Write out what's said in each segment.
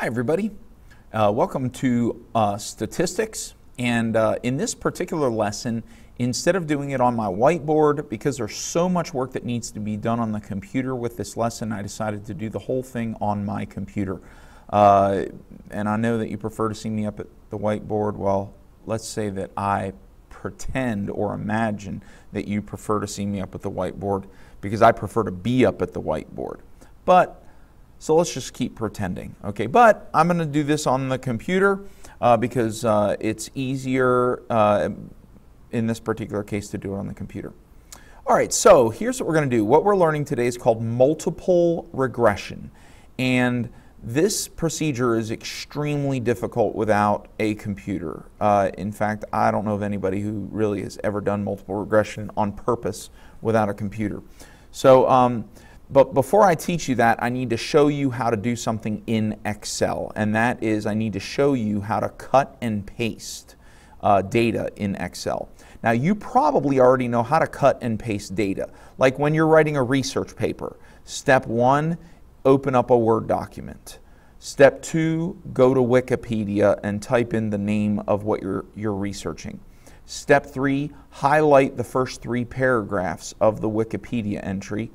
Hi, everybody. Uh, welcome to uh, statistics. And uh, in this particular lesson, instead of doing it on my whiteboard, because there's so much work that needs to be done on the computer with this lesson, I decided to do the whole thing on my computer. Uh, and I know that you prefer to see me up at the whiteboard. Well, let's say that I pretend or imagine that you prefer to see me up at the whiteboard because I prefer to be up at the whiteboard. But so let's just keep pretending, okay? But I'm going to do this on the computer uh, because uh, it's easier uh, in this particular case to do it on the computer. All right, so here's what we're going to do. What we're learning today is called multiple regression. And this procedure is extremely difficult without a computer. Uh, in fact, I don't know of anybody who really has ever done multiple regression on purpose without a computer. So, um, but before I teach you that, I need to show you how to do something in Excel. And that is, I need to show you how to cut and paste uh, data in Excel. Now, you probably already know how to cut and paste data. Like when you're writing a research paper, step one, open up a Word document. Step two, go to Wikipedia and type in the name of what you're, you're researching. Step three, highlight the first three paragraphs of the Wikipedia entry.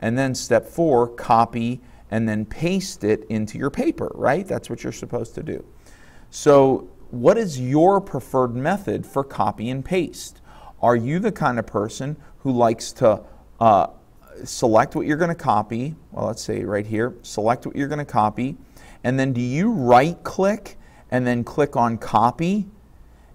And then step four, copy and then paste it into your paper, right? That's what you're supposed to do. So, what is your preferred method for copy and paste? Are you the kind of person who likes to uh, select what you're going to copy? Well, let's say right here, select what you're going to copy. And then do you right click and then click on copy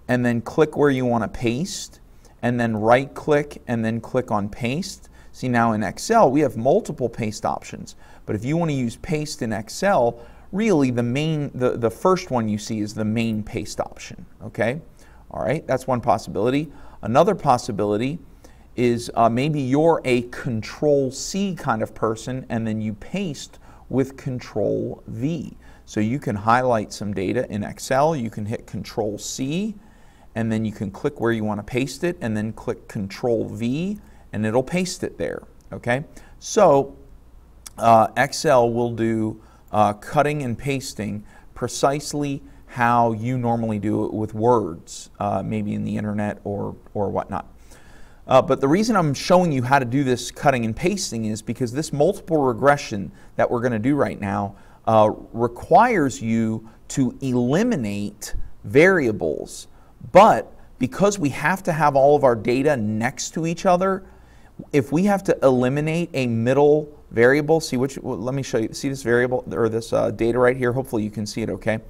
and then click where you want to paste and then right click and then click on paste? See now in Excel, we have multiple paste options. But if you want to use paste in Excel, really the main, the, the first one you see is the main paste option, okay? All right, that's one possibility. Another possibility is uh, maybe you're a control C kind of person and then you paste with control V. So you can highlight some data in Excel, you can hit control C, and then you can click where you want to paste it and then click control V and it'll paste it there. Okay, so uh, Excel will do uh, cutting and pasting precisely how you normally do it with words, uh, maybe in the internet or or whatnot. Uh, but the reason I'm showing you how to do this cutting and pasting is because this multiple regression that we're going to do right now uh, requires you to eliminate variables. But because we have to have all of our data next to each other, if we have to eliminate a middle variable, see which, well, let me show you, see this variable or this uh, data right here, hopefully you can see it okay.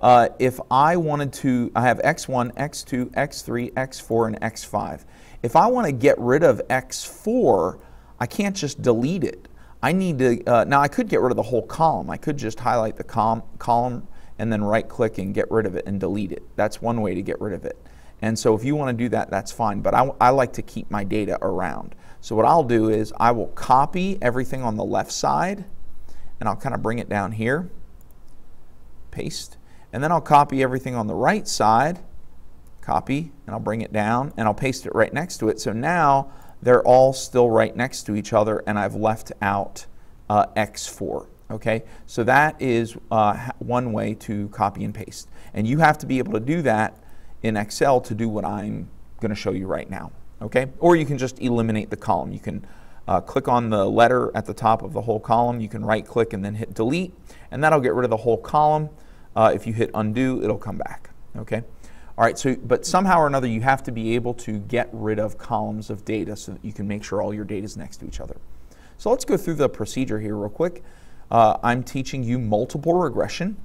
Uh, if I wanted to, I have x1, x2, x3, x4, and x5. If I want to get rid of x4, I can't just delete it. I need to, uh, now I could get rid of the whole column. I could just highlight the column and then right click and get rid of it and delete it. That's one way to get rid of it. And so if you want to do that, that's fine. But I, I, like to keep my data around. So what I'll do is I will copy everything on the left side and I'll kind of bring it down here, paste. And then I'll copy everything on the right side, copy, and I'll bring it down and I'll paste it right next to it. So now they're all still right next to each other and I've left out uh, X4. Okay, so that is uh, one way to copy and paste. And you have to be able to do that in Excel to do what I'm going to show you right now. Okay? Or you can just eliminate the column. You can uh, click on the letter at the top of the whole column. You can right click and then hit delete, and that'll get rid of the whole column. Uh, if you hit undo, it'll come back. Okay? All right, so, but somehow or another, you have to be able to get rid of columns of data so that you can make sure all your data is next to each other. So let's go through the procedure here real quick. Uh, I'm teaching you multiple regression.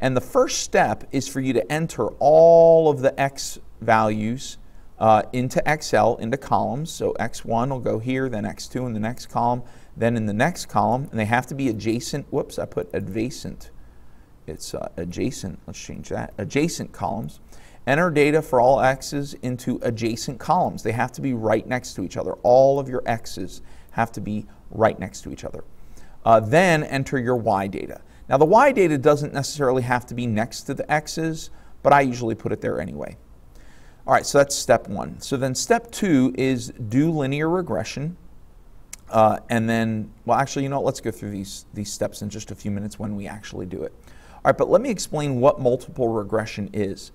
And the first step is for you to enter all of the x values uh, into Excel, into columns. So x1 will go here, then x2 in the next column, then in the next column, and they have to be adjacent. Whoops, I put adjacent. It's uh, adjacent. Let's change that. Adjacent columns. Enter data for all x's into adjacent columns. They have to be right next to each other. All of your x's have to be right next to each other. Uh, then enter your y data. Now the y data doesn't necessarily have to be next to the x's, but I usually put it there anyway. All right, so that's step one. So then step two is do linear regression. Uh, and then, well, actually, you know, what? let's go through these, these steps in just a few minutes when we actually do it. All right, but let me explain what multiple regression is.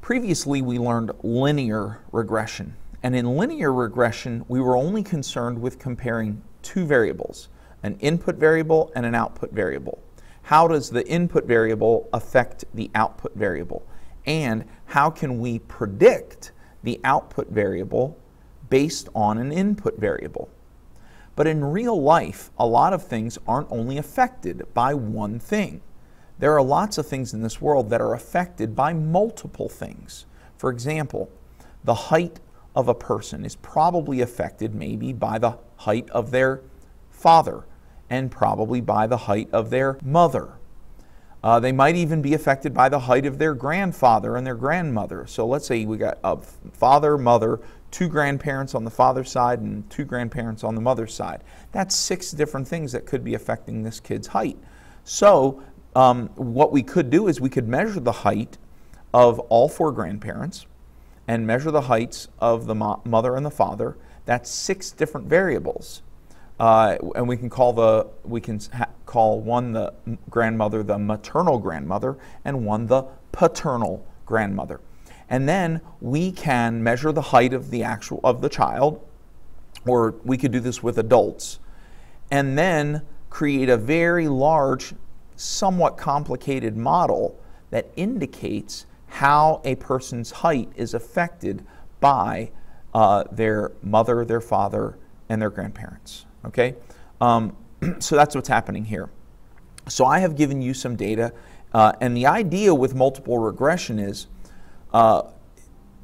Previously, we learned linear regression. And in linear regression, we were only concerned with comparing two variables, an input variable and an output variable. How does the input variable affect the output variable? And how can we predict the output variable based on an input variable? But in real life, a lot of things aren't only affected by one thing. There are lots of things in this world that are affected by multiple things. For example, the height of a person is probably affected maybe by the height of their father and probably by the height of their mother. Uh, they might even be affected by the height of their grandfather and their grandmother. So let's say we got a father, mother, two grandparents on the father's side and two grandparents on the mother's side. That's six different things that could be affecting this kid's height. So, um, what we could do is we could measure the height of all four grandparents and measure the heights of the mo- mother and the father. That's six different variables. Uh, and we can call the we can ha- call one the grandmother the maternal grandmother and one the paternal grandmother and then we can measure the height of the actual of the child or we could do this with adults and then create a very large somewhat complicated model that indicates how a person's height is affected by uh, their mother, their father, and their grandparents. Okay, um, so that's what's happening here. So I have given you some data, uh, and the idea with multiple regression is uh,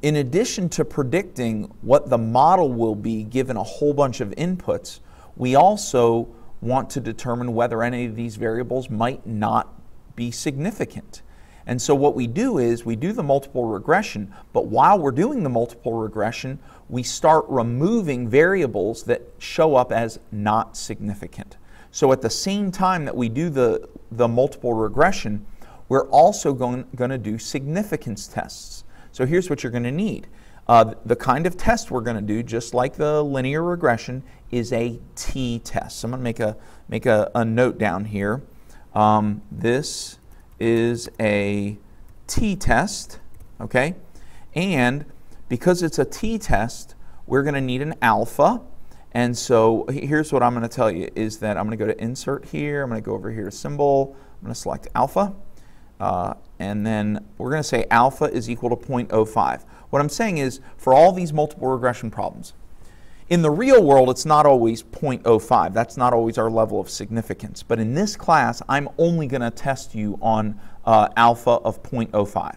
in addition to predicting what the model will be given a whole bunch of inputs, we also want to determine whether any of these variables might not be significant. And so what we do is we do the multiple regression, but while we're doing the multiple regression, we start removing variables that show up as not significant. So at the same time that we do the, the multiple regression, we're also going, going to do significance tests. So here's what you're going to need. Uh, the kind of test we're going to do, just like the linear regression, is a t-test. So I'm going to make a, make a, a note down here. Um, this is a t-test, okay? And because it's a t-test, we're going to need an alpha. And so here's what I'm going to tell you is that I'm going to go to insert here. I'm going to go over here to symbol. I'm going to select alpha. Uh, and then we're going to say alpha is equal to 0.05. What I'm saying is for all these multiple regression problems, in the real world, it's not always 0.05. That's not always our level of significance. But in this class, I'm only going to test you on uh, alpha of 0.05.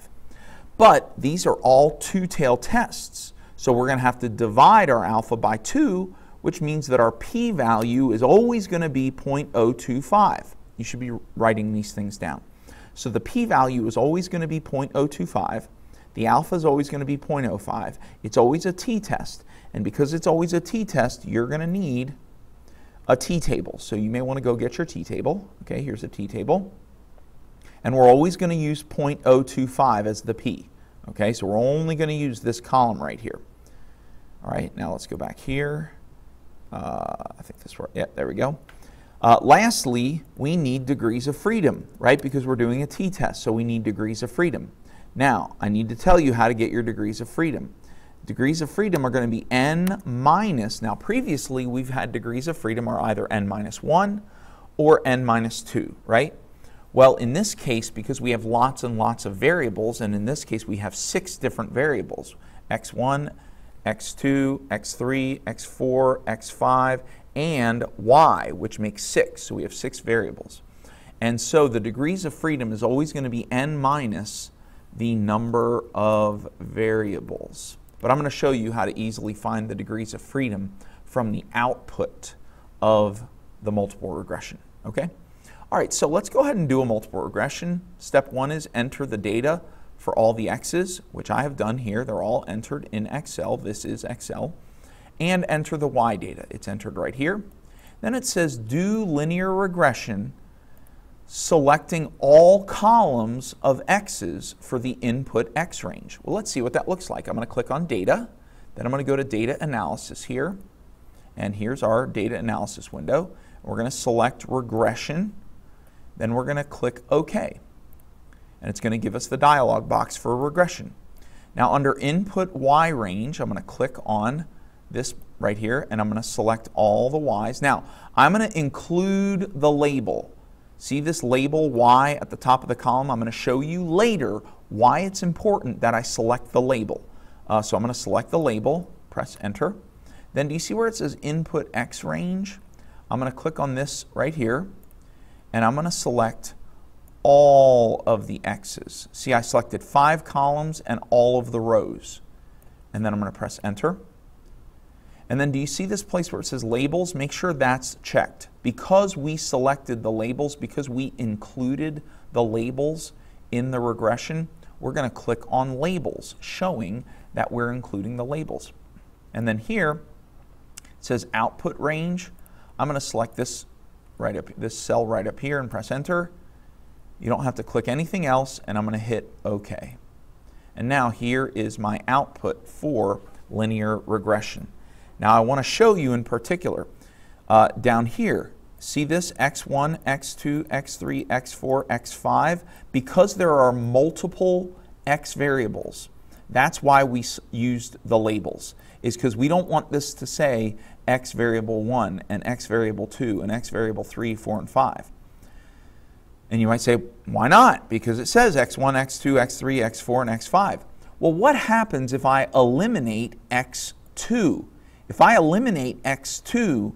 But these are all two-tailed tests. So we're going to have to divide our alpha by 2, which means that our p-value is always going to be 0.025. You should be writing these things down. So the p-value is always going to be 0.025. The alpha is always going to be 0.05. It's always a t-test. And because it's always a t-test, you're going to need a t-table. So you may want to go get your t-table. Okay, here's a t-table. And we're always going to use 0.025 as the p. Okay, so we're only going to use this column right here. All right, now let's go back here. Uh, I think this, yeah, there we go. Uh, lastly, we need degrees of freedom, right? Because we're doing a t-test, so we need degrees of freedom. Now, I need to tell you how to get your degrees of freedom. Degrees of freedom are going to be n minus, now previously we've had degrees of freedom are either n minus 1 or n minus 2, right? Well, in this case, because we have lots and lots of variables, and in this case we have six different variables, x1, x2, x3, x4, x5, and y, which makes six. So we have six variables. And so the degrees of freedom is always going to be n minus the number of variables. But I'm going to show you how to easily find the degrees of freedom from the output of the multiple regression. Okay? All right, so let's go ahead and do a multiple regression. Step one is enter the data for all the x's, which I have done here. They're all entered in Excel. This is Excel and enter the y data. It's entered right here. Then it says do linear regression selecting all columns of x's for the input x range. Well, let's see what that looks like. I'm going to click on data. Then I'm going to go to data analysis here. And here's our data analysis window. We're going to select regression. Then we're going to click OK. And it's going to give us the dialog box for regression. Now under input Y range, I'm going to click on this right here and I'm going to select all the Y's. Now I'm going to include the label. See this label Y at the top of the column? I'm going to show you later why it's important that I select the label. Uh, so I'm going to select the label, press enter. Then do you see where it says input X range? I'm going to click on this right here and I'm going to select all of the X's. See, I selected five columns and all of the rows. And then I'm going to press enter. And then do you see this place where it says labels? Make sure that's checked. Because we selected the labels, because we included the labels in the regression, we're going to click on labels, showing that we're including the labels. And then here, it says output range. I'm going to select this right up this cell right up here and press enter. You don't have to click anything else, and I'm going to hit OK. And now here is my output for linear regression. Now I want to show you in particular, uh, down here, see this x1, x2, x3, x4, x5? Because there are multiple x variables, that's why we used the labels, is because we don't want this to say x variable 1 and x variable 2 and x variable 3, 4, and 5. And you might say, why not? Because it says x1, x2, x3, x4, and x5. Well, what happens if I eliminate x2? If I eliminate x2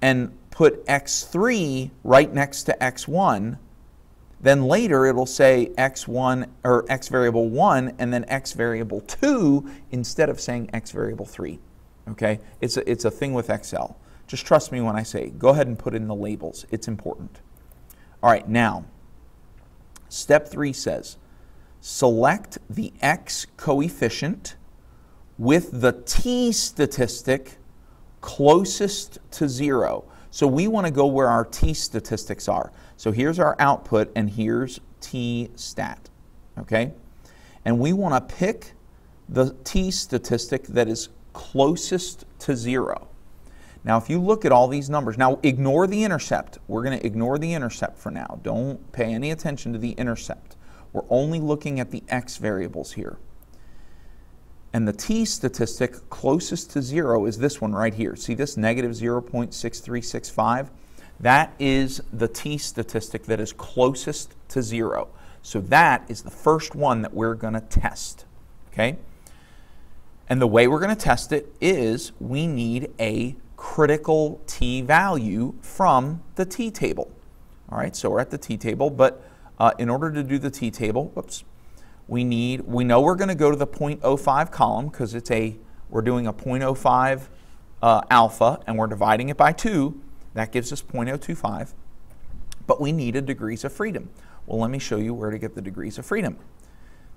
and put x3 right next to x1, then later it'll say x1 or x variable 1 and then x variable 2 instead of saying x variable 3. Okay? It's a, it's a thing with Excel. Just trust me when I say go ahead and put in the labels. It's important. All right, now, step 3 says select the x coefficient with the t statistic closest to 0. So we want to go where our t statistics are. So here's our output and here's t stat, okay? And we want to pick the t statistic that is closest to zero. Now, if you look at all these numbers, now ignore the intercept. We're going to ignore the intercept for now. Don't pay any attention to the intercept. We're only looking at the x variables here. And the t statistic closest to zero is this one right here. See this negative 0.6365? That is the t statistic that is closest to zero. So that is the first one that we're going to test. Okay? And the way we're going to test it is we need a critical t value from the t table. All right, so we're at the t table, but uh, in order to do the t table, whoops, we need, we know we're going to go to the 0.05 column because it's a, we're doing a 0.05 uh, alpha and we're dividing it by 2. That gives us 0.025. But we need a degrees of freedom. Well, let me show you where to get the degrees of freedom.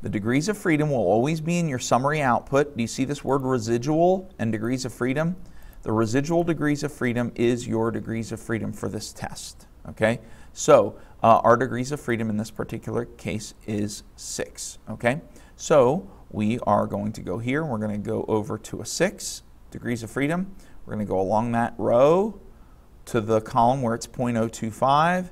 The degrees of freedom will always be in your summary output. Do you see this word residual and degrees of freedom? The residual degrees of freedom is your degrees of freedom for this test, okay? So uh, our degrees of freedom in this particular case is six, okay? So we are going to go here, we're gonna go over to a six, degrees of freedom. We're gonna go along that row to the column where it's 0.025,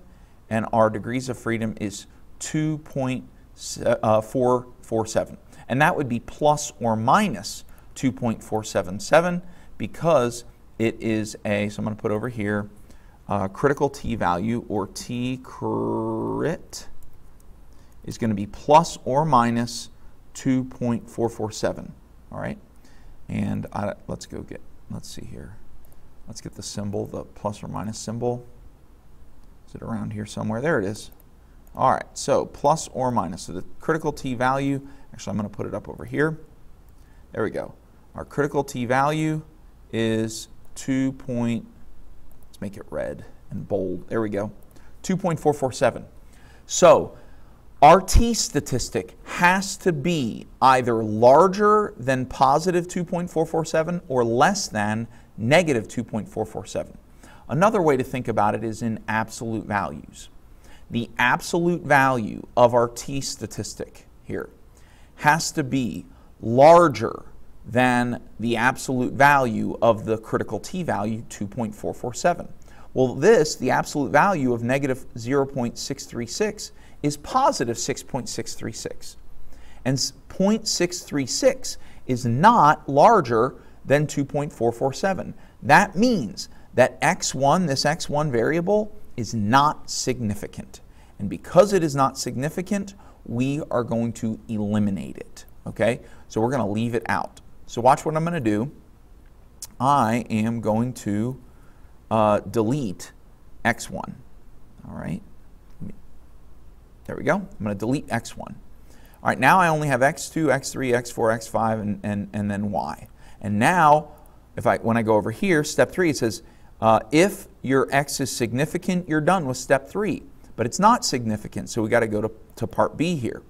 and our degrees of freedom is 2.0. Uh, 0.447. And that would be plus or minus 2.477 because it is a, so I'm going to put over here, uh, critical t value or t crit is going to be plus or minus 2.447. All right. And I, let's go get, let's see here. Let's get the symbol, the plus or minus symbol. Is it around here somewhere? There it is. All right, so plus or minus. So the critical t value, actually I'm going to put it up over here. There we go. Our critical t value is 2. Let's make it red and bold. There we go. 2.447. So our t statistic has to be either larger than positive 2.447 or less than negative 2.447. Another way to think about it is in absolute values. The absolute value of our t statistic here has to be larger than the absolute value of the critical t value, 2.447. Well, this, the absolute value of negative 0.636, is positive 6.636. And 0.636 is not larger than 2.447. That means that x1, this x1 variable, is not significant. And because it is not significant, we are going to eliminate it. Okay? So we're going to leave it out. So watch what I'm going to do. I am going to uh, delete x1. All right? There we go. I'm going to delete x1. All right, now I only have x2, x3, x4, x5, and, and, and then y. And now, if I, when I go over here, step three, it says, uh, if your x is significant, you're done with step three. But it's not significant, so we got to go to, to part B here.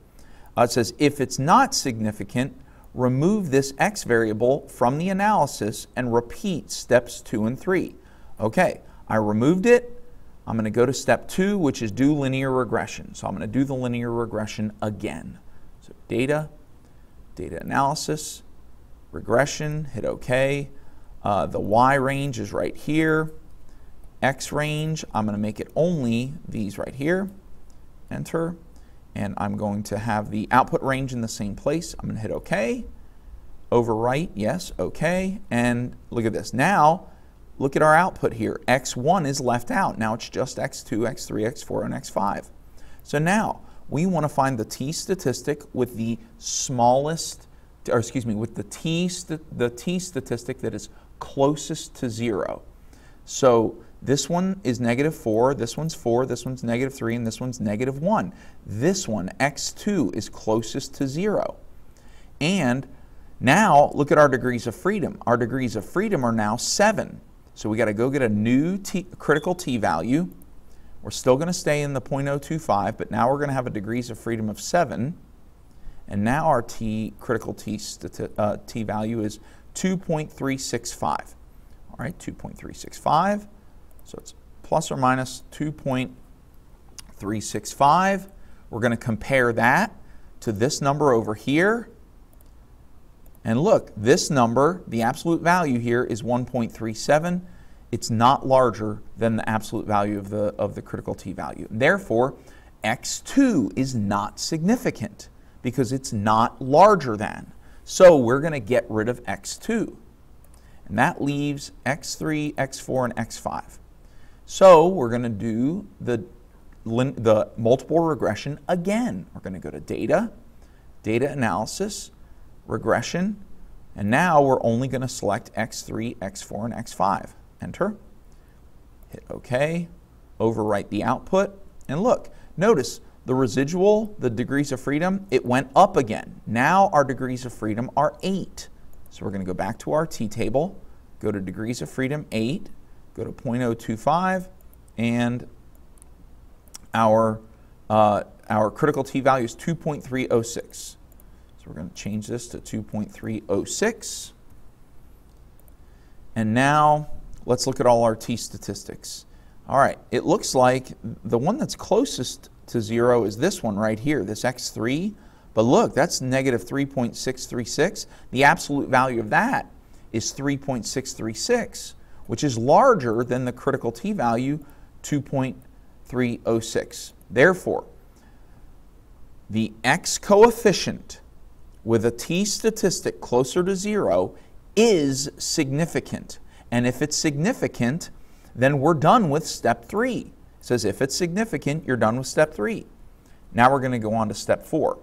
Uh, it says, if it's not significant, remove this x variable from the analysis and repeat steps two and three. Okay, I removed it. I'm going to go to step two, which is do linear regression. So I'm going to do the linear regression again. So data, data analysis, regression, hit OK. Uh, the Y range is right here. X range, I'm going to make it only these right here. Enter. And I'm going to have the output range in the same place. I'm going to hit OK. Overwrite, yes, OK. And look at this. Now, look at our output here. X1 is left out. Now it's just X2, X3, X4, and X5. So now, we want to find the t statistic with the smallest, or excuse me, with the t, the t statistic that is closest to zero. So this one is negative 4, this one's 4, this one's negative 3, and this one's negative 1. This one, x2, is closest to 0. And now look at our degrees of freedom. Our degrees of freedom are now 7. So we got to go get a new t, critical t value. We're still going to stay in the 0.025, but now we're going to have a degrees of freedom of 7. And now our t critical t, uh, t value is 2.365. All right, 2.365. So it's plus or minus 2.365. We're going to compare that to this number over here. And look, this number, the absolute value here is 1.37. It's not larger than the absolute value of the, of the critical t value. Therefore, x2 is not significant because it's not larger than. So we're going to get rid of x2. And that leaves x3, x4, and x5. So we're going to do the, the multiple regression again. We're going to go to data, data analysis, regression, and now we're only going to select x3, x4, and x5. Enter. Hit OK. Overwrite the output. And look, notice the residual, the degrees of freedom, it went up again. Now our degrees of freedom are 8. So we're going to go back to our t-table, go to degrees of freedom 8, go to 0.025, and our, uh, our critical t-value is 2.306. So we're going to change this to 2.306. And now let's look at all our t statistics. All right, it looks like the one that's closest to zero is this one right here, this x3. But look, that's negative 3.636. The absolute value of that is 3.636 which is larger than the critical t value 2.306. Therefore, the x coefficient with a t statistic closer to zero is significant. And if it's significant, then we're done with step three. It says if it's significant, you're done with step three. Now we're going to go on to step four.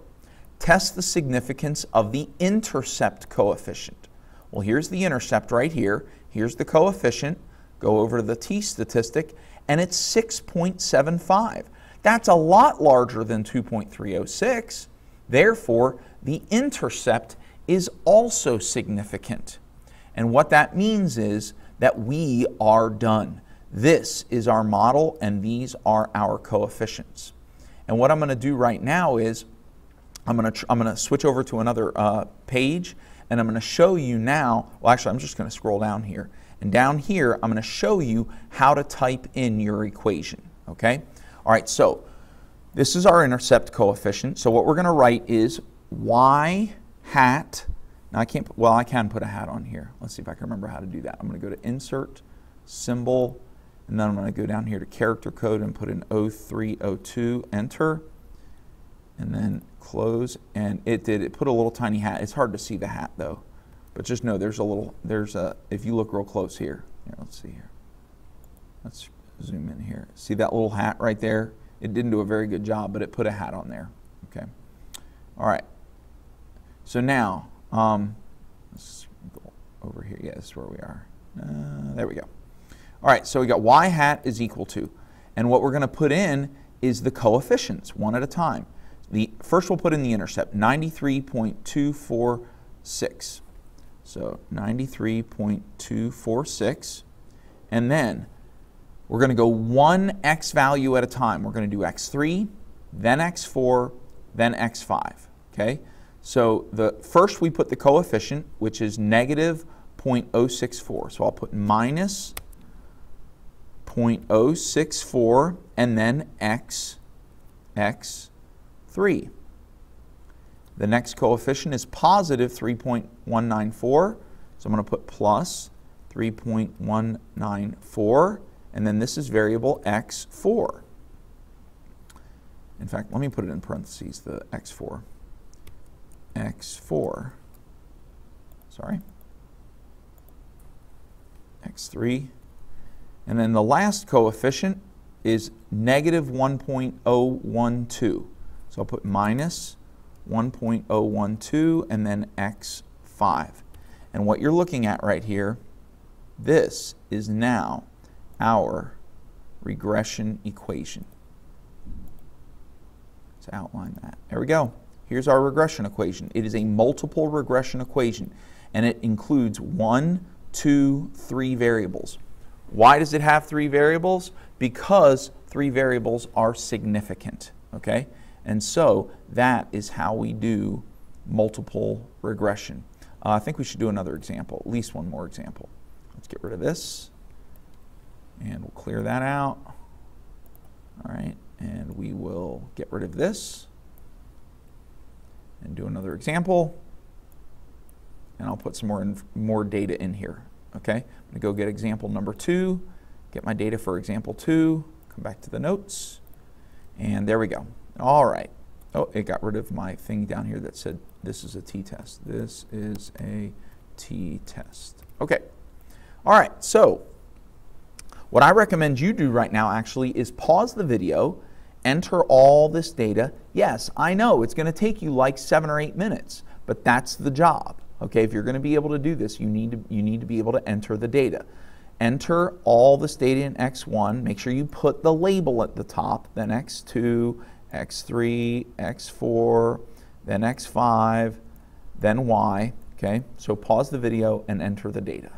Test the significance of the intercept coefficient. Well, here's the intercept right here. Here's the coefficient. Go over to the t statistic, and it's 6.75. That's a lot larger than 2.306. Therefore, the intercept is also significant. And what that means is that we are done. This is our model, and these are our coefficients. And what I'm going to do right now is I'm going to, I'm going to switch over to another uh, page and I'm going to show you now, well actually I'm just going to scroll down here, and down here I'm going to show you how to type in your equation, okay? All right, so this is our intercept coefficient. So what we're going to write is y hat, now I can't, well I can put a hat on here. Let's see if I can remember how to do that. I'm going to go to insert, symbol, And then I'm going to go down here to character code and put in 0302, enter, and then close. And it did, it put a little tiny hat. It's hard to see the hat though. But just know there's a little, there's a, if you look real close here, here, let's see here. Let's zoom in here. See that little hat right there? It didn't do a very good job, but it put a hat on there. Okay. All right. So now, um, let's go over here. Yeah, this is where we are. Uh, there we go. All right, so we got y hat is equal to, and what we're going to put in is the coefficients one at a time. The first we'll put in the intercept 93.246. So 93.246, and then we're going to go one x value at a time. We're going to do x3, then x4, then x5. Okay. So the first we put the coefficient, which is negative 0.064. So I'll put minus 0.064 and then x, x3. The next coefficient is positive 3.194, so I'm going to put plus 3.194, and then this is variable x4. In fact, let me put it in parentheses, the x4. x4, sorry, x3, and then the last coefficient is negative 1.012. So I'll put minus 1.012 and then x5. And what you're looking at right here, this is now our regression equation. Let's outline that. There we go. Here's our regression equation. It is a multiple regression equation, and it includes one, two, three variables. Why does it have three variables? Because three variables are significant, okay? And so that is how we do multiple regression. Uh, I think we should do another example, at least one more example. Let's get rid of this, and we'll clear that out. All right, and we will get rid of this and do another example. And I'll put some more, more data in here. Okay, I'm to go get example number two, get my data for example two, come back to the notes, and there we go. All right. Oh, it got rid of my thing down here that said this is a t-test. This is a t-test. Okay. All right, so what I recommend you do right now actually is pause the video, enter all this data. Yes, I know it's going to take you like seven or eight minutes, but that's the job. Okay, if you're going to be able to do this, you need to, you need to be able to enter the data. Enter all this data in X1. Make sure you put the label at the top, then X2, X3, X4, then X5, then Y. Okay, so pause the video and enter the data.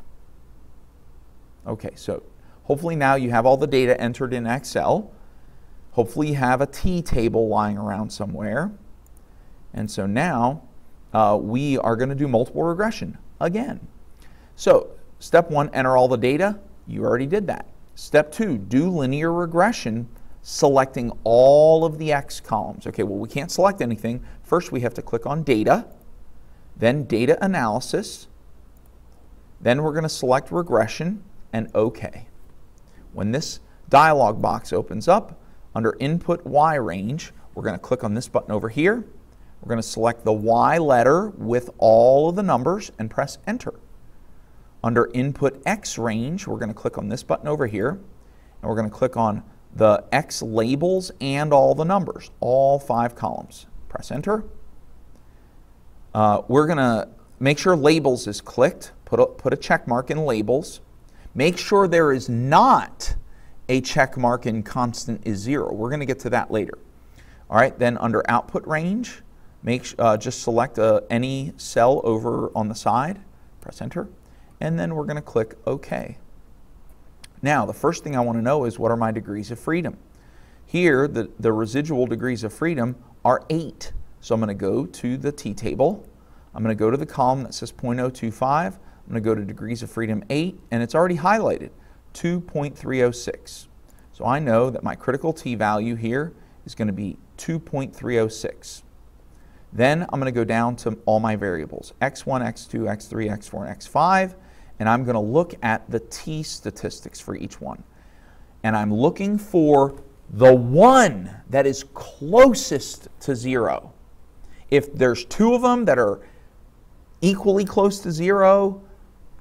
Okay, so hopefully now you have all the data entered in Excel. Hopefully you have a T table lying around somewhere. And so now uh, we are going to do multiple regression again. So step one, enter all the data. You already did that. Step two, do linear regression, selecting all of the X columns. Okay, well, we can't select anything. First, we have to click on Data, then Data Analysis. Then we're going to select Regression and OK. When this dialog box opens up, under Input Y Range, we're going to click on this button over here we're going to select the Y letter with all of the numbers and press enter. Under input X range, we're going to click on this button over here, and we're going to click on the X labels and all the numbers, all five columns. Press enter. Uh, we're going to make sure labels is clicked, put a, put a check mark in labels. Make sure there is not a check mark in constant is zero. We're going to get to that later. All right, then under output range, Make, uh, just select uh, any cell over on the side, press enter, and then we're going to click OK. Now, the first thing I want to know is what are my degrees of freedom? Here, the, the residual degrees of freedom are 8. So I'm going to go to the t-table. I'm going to go to the column that says 0.025. I'm going to go to degrees of freedom 8, and it's already highlighted, 2.306. So I know that my critical t value here is going to be 2.306. Then I'm going to go down to all my variables, x1, x2, x3, x4, and x5, and I'm going to look at the t statistics for each one. and I'm looking for the one that is closest to zero. If there's two of them that are equally close to zero,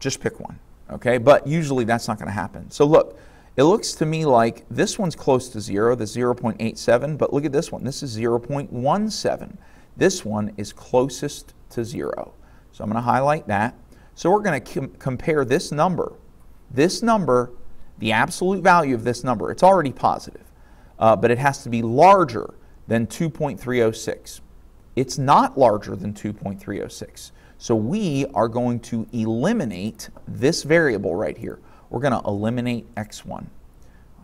just pick one, okay? But usually that's not going to happen. So look, it looks to me like this one's close to zero, the 0.87, but look at this one. This is 0.17. This one is closest to zero. So I'm going to highlight that. So we're going to com compare this number, this number, the absolute value of this number. It's already positive, uh, but it has to be larger than 2.306. It's not larger than 2.306. So we are going to eliminate this variable right here. We're going to eliminate x1.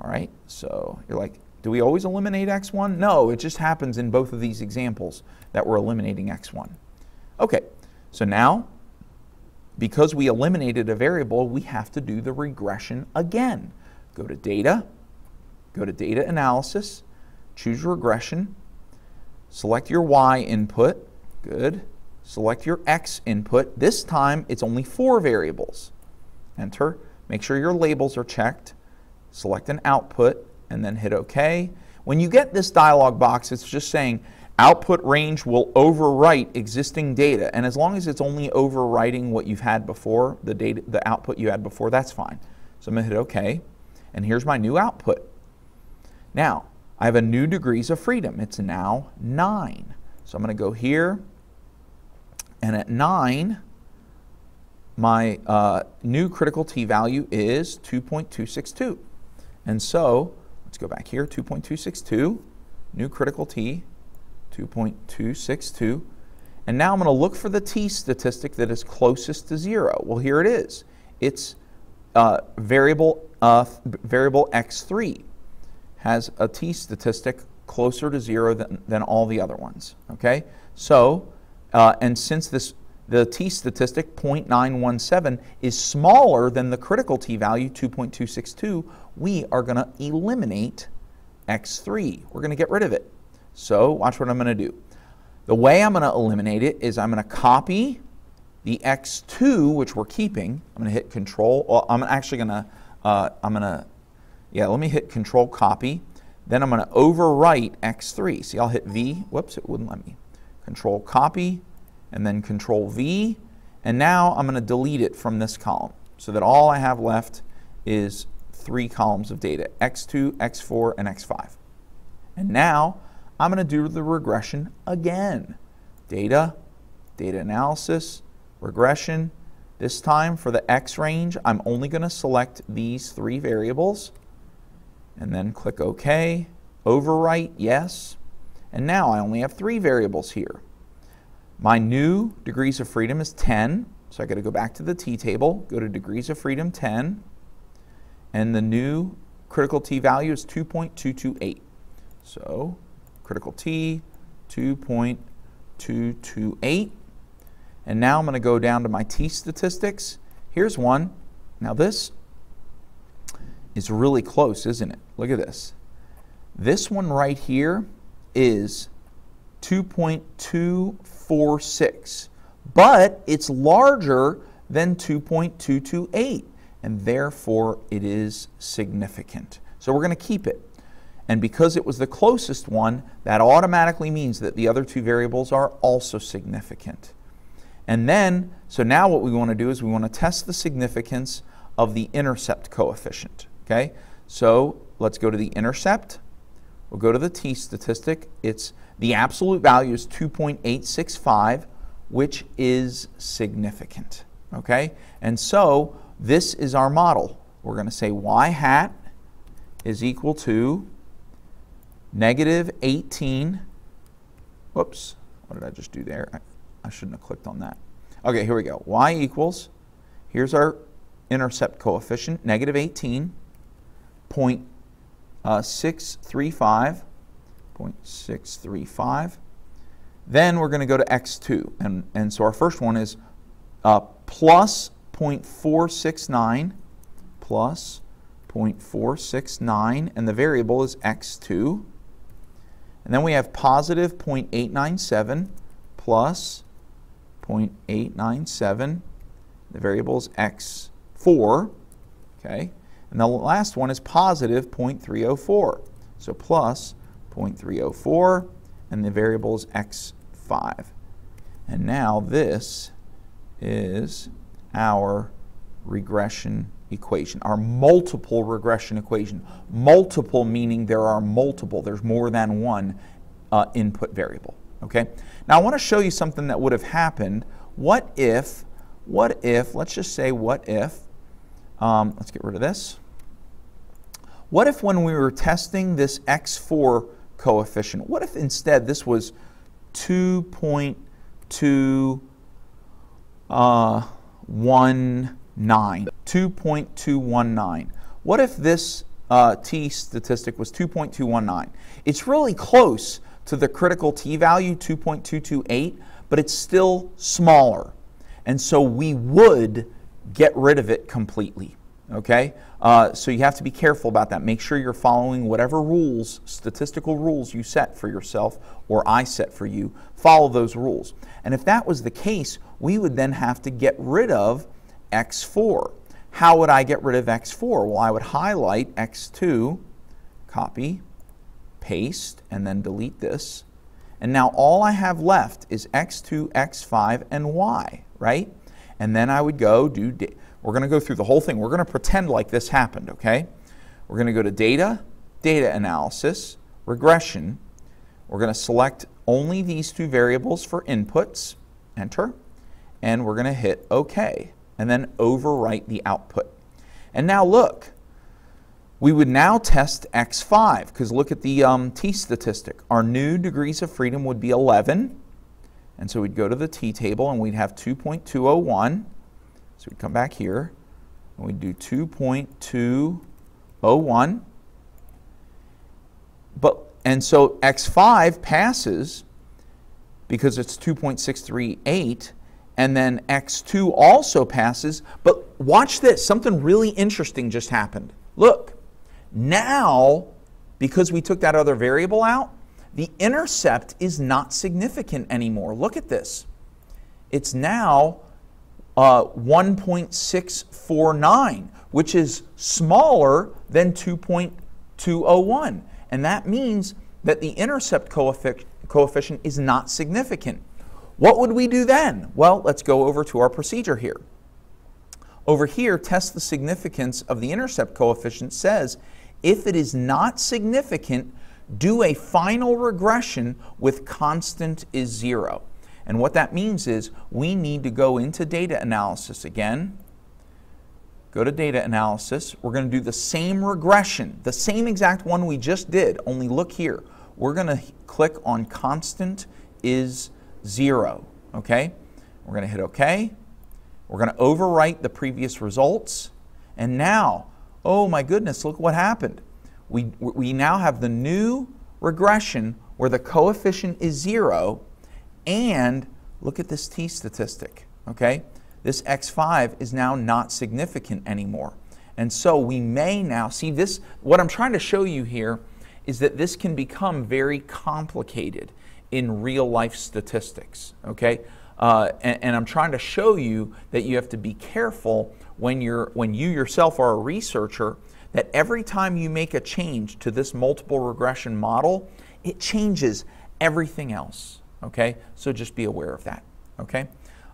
All right, so you're like, do we always eliminate x1? No, it just happens in both of these examples that we're eliminating x1. Okay, so now, because we eliminated a variable, we have to do the regression again. Go to Data, go to Data Analysis, choose Regression, select your Y input, good. Select your X input. This time, it's only four variables. Enter. Make sure your labels are checked. Select an output, and then hit OK. When you get this dialog box, it's just saying, Output range will overwrite existing data, and as long as it's only overwriting what you've had before, the data, the output you had before, that's fine. So I'm gonna hit OK, and here's my new output. Now, I have a new degrees of freedom. It's now nine. So I'm gonna go here, and at nine, my uh, new critical T value is 2.262. And so, let's go back here, 2.262, new critical T 2.262. And now I'm going to look for the t statistic that is closest to zero. Well, here it is. It's uh, variable, uh, variable x3 has a t statistic closer to zero than, than all the other ones. Okay, so uh, and since this the t statistic 0.917 is smaller than the critical t value 2.262, we are going to eliminate x3. We're going to get rid of it. So watch what I'm going to do. The way I'm going to eliminate it is I'm going to copy the x2, which we're keeping. I'm going to hit control. Well, I'm actually going to, uh, I'm going to, yeah, let me hit control copy. Then I'm going to overwrite x3. See, I'll hit V. Whoops, it wouldn't let me. Control copy, and then control V. And now I'm going to delete it from this column so that all I have left is three columns of data, x2, x4, and x5. And now I'm going to do the regression again. Data, data analysis, regression. This time for the X range, I'm only going to select these three variables and then click OK. Overwrite, yes. And now I only have three variables here. My new degrees of freedom is 10, so I got to go back to the t-table, go to degrees of freedom 10, and the new critical t value is 2.228. So critical T, 2.228. And now I'm going to go down to my T statistics. Here's one. Now this is really close, isn't it? Look at this. This one right here is 2.246, but it's larger than 2.228, and therefore it is significant. So we're going to keep it. And because it was the closest one, that automatically means that the other two variables are also significant. And then, so now what we want to do is we want to test the significance of the intercept coefficient. Okay, so let's go to the intercept. We'll go to the t statistic. It's the absolute value is 2.865, which is significant. Okay, and so this is our model. We're going to say y hat is equal to negative 18. Whoops, what did I just do there? I, I shouldn't have clicked on that. Okay, here we go. y equals, here's our intercept coefficient, negative 18, point, uh, 635, 0.635. Then we're going to go to x2. And, and so our first one is uh, plus 0.469 plus 0.469, and the variable is x2. And then we have positive 0.897 plus 0.897. The variable is x4. Okay. And And the last one is positive 0.304. So plus 0.304, and the variable is x5. And now this is our regression equation, our multiple regression equation. Multiple meaning there are multiple, there's more than one uh, input variable. Okay? Now I want to show you something that would have happened. What if, what if, let's just say what if, um, let's get rid of this. What if when we were testing this x4 coefficient, what if instead this was 2.2 uh, 2.219. What if this uh, t statistic was 2.219? It's really close to the critical t value, 2.228, but it's still smaller. And so we would get rid of it completely. Okay? Uh, so you have to be careful about that. Make sure you're following whatever rules, statistical rules you set for yourself or I set for you. Follow those rules. And if that was the case, we would then have to get rid of x4. How would I get rid of x4? Well, I would highlight x2, copy, paste, and then delete this. And now all I have left is x2, x5, and y, right? And then I would go do we're going to go through the whole thing. We're going to pretend like this happened, okay? We're going to go to data, data analysis, regression. We're going to select only these two variables for inputs, enter, and we're going to hit OK, and then overwrite the output. And now look, we would now test x5, because look at the um, t statistic. Our new degrees of freedom would be 11, and so we'd go to the t table and we'd have 2.201. So we come back here and we do 2.201. But and so x5 passes because it's 2.638 and then x2 also passes. But watch this, something really interesting just happened. Look, now because we took that other variable out, the intercept is not significant anymore. Look at this. It's now uh, 1.649, which is smaller than 2.201. And that means that the intercept coefficient is not significant. What would we do then? Well, let's go over to our procedure here. Over here, test the significance of the intercept coefficient says if it is not significant, do a final regression with constant is zero. And what that means is we need to go into data analysis again. Go to data analysis. We're going to do the same regression, the same exact one we just did, only look here. We're going to click on constant is zero, okay? We're going to hit OK. We're going to overwrite the previous results. And now, oh my goodness, look what happened. We, we now have the new regression where the coefficient is zero and look at this t statistic, okay? This x5 is now not significant anymore. And so we may now see this, what I'm trying to show you here is that this can become very complicated in real life statistics, okay? Uh, and, and, I'm trying to show you that you have to be careful when, you're, when you yourself are a researcher that every time you make a change to this multiple regression model, it changes everything else. Okay, so just be aware of that. Okay,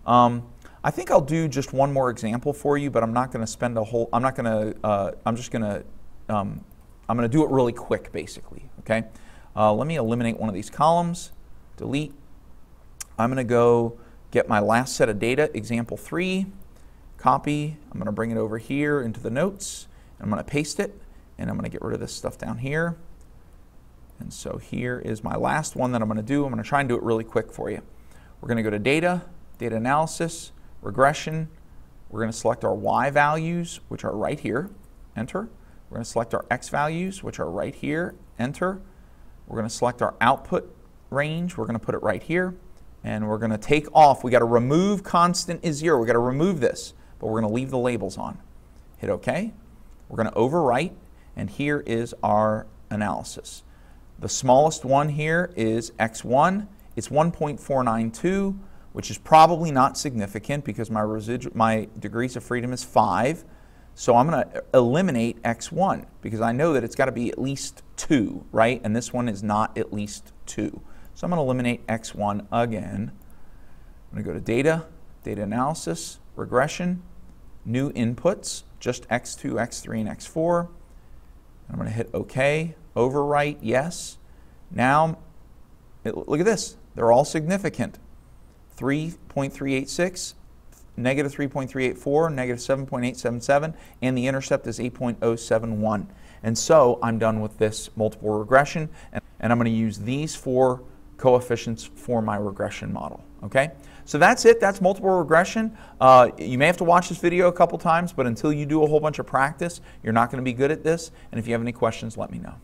um, I think I'll do just one more example for you, but I'm not going to spend a whole. I'm not going to. Uh, I'm just going to. Um, I'm going to do it really quick, basically. Okay, uh, let me eliminate one of these columns. Delete. I'm going to go get my last set of data, example three. Copy. I'm going to bring it over here into the notes. I'm going to paste it, and I'm going to get rid of this stuff down here. And so here is my last one that I'm going to do. I'm going to try and do it really quick for you. We're going to go to data, data analysis, regression. We're going to select our y values, which are right here, enter. We're going to select our x values, which are right here, enter. We're going to select our output range. We're going to put it right here. And we're going to take off. We got to remove constant is zero. We got to remove this, but we're going to leave the labels on. Hit OK. We're going to overwrite, and here is our analysis. The smallest one here is x1. It's 1.492, which is probably not significant because my, my degrees of freedom is 5. So I'm going to eliminate x1 because I know that it's got to be at least 2, right? And this one is not at least 2. So I'm going to eliminate x1 again. I'm going to go to data, data analysis, regression, new inputs, just x2, x3, and x4. I'm going to hit OK, overwrite, yes. Now, look at this. They're all significant. 3.386, negative 3.384, negative 7.877, and the intercept is 8.071. And so I'm done with this multiple regression, and, I'm going to use these four coefficients for my regression model. Okay? So that's it. That's multiple regression. Uh, you may have to watch this video a couple times, but until you do a whole bunch of practice, you're not going to be good at this. And if you have any questions, let me know.